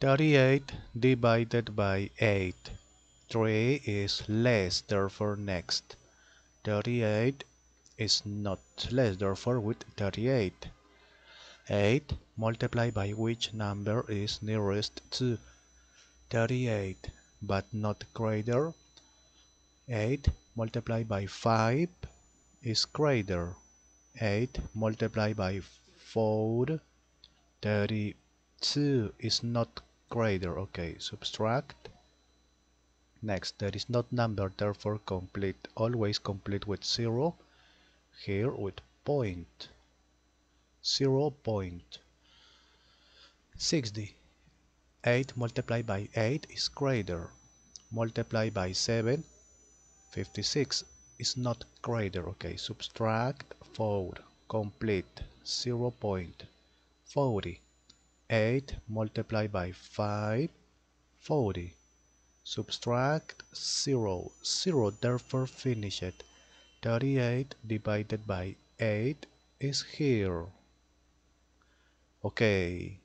38 divided by 8. 3 is less, therefore next. 38 is not less, therefore with 38. 8 multiplied by which number is nearest to 38 but not greater. 8 multiplied by 5 is greater. 8 multiplied by 4 32 is not greater okay subtract. Next there is not number therefore complete always complete with zero. Here with point. Zero point. 60 8 multiplied by 8 is greater. Multiplied by 7 56 is not greater. Okay subtract 4 complete 0 0.40 8 multiplied by 5 40 subtract 0 0 therefore finish it 38 divided by 8 is here. Okay